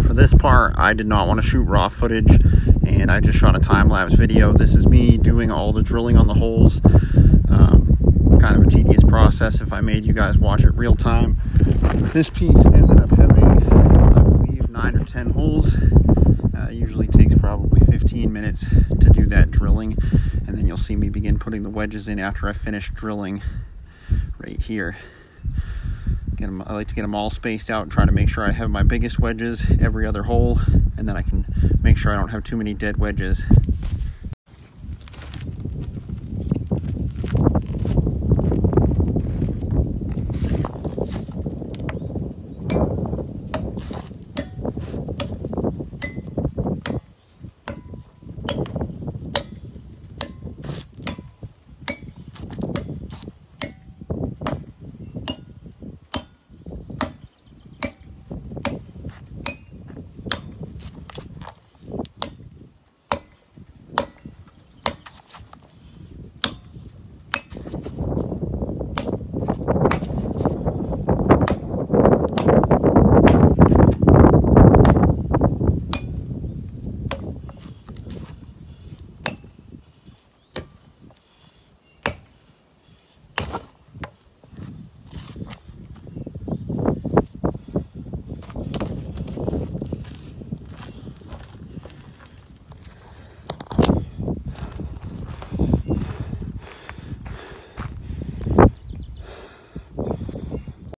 for this part, I did not want to shoot raw footage and I just shot a time-lapse video. This is me doing all the drilling on the holes. Um, kind of a tedious process if I made you guys watch it real time. This piece ended up having, I believe, nine or 10 holes. Uh, usually takes probably 15 minutes to do that drilling. And then you'll see me begin putting the wedges in after I finish drilling right here. Get them, I like to get them all spaced out and try to make sure I have my biggest wedges every other hole and then I can make sure I don't have too many dead wedges.